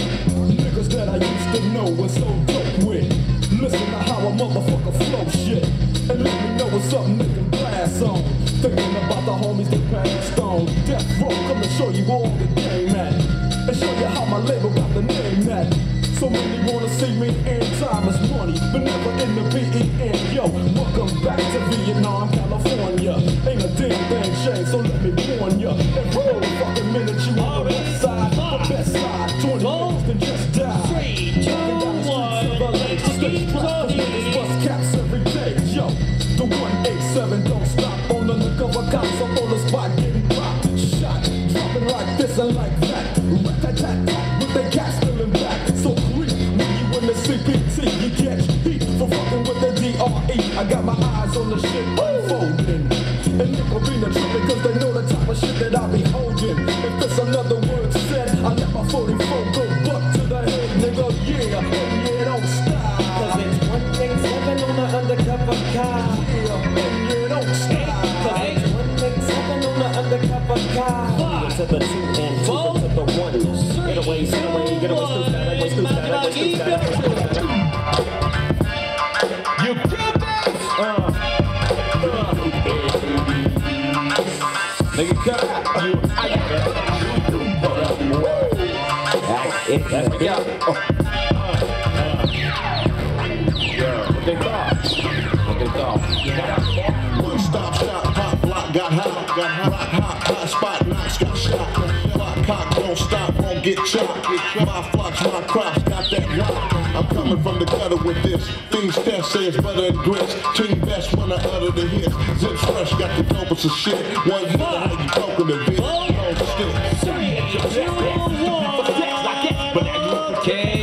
niggas that I used to know and so dope with. Listen to how a motherfucker flow shit. And let me know what's up, nigga, glass on. Thinking about the homies that passed on. Death Row, come to show you all the game at. And show you how my label got the name at. So many wanna see me in time is money, but never in the BEN. Yo, welcome back to Vietnam, California. Ain't a damn thing changed, so let me warn ya. Every best side. 20 minutes then just die. Three, two, Walking down the streets one, of LA, let's straight keep clap, talking. caps every day. Yo, the 187 To. You killed this! Nigga, cut out. You, I That's the go. What they thought? What they thought? One stop, stop, pop, block, got hot, got hot, hot, hot, spot, knocks, got shot, block, cock, Don't stop, won't get chopped, my flocks, my crops, got that rock. I'm coming from the gutter with this. Things test says butter and grits. Team best when I utter the hits. Zip fresh, got the dopest of shit. One hit, how you poking the bitch? Long stick. Three, two, one. But that you can.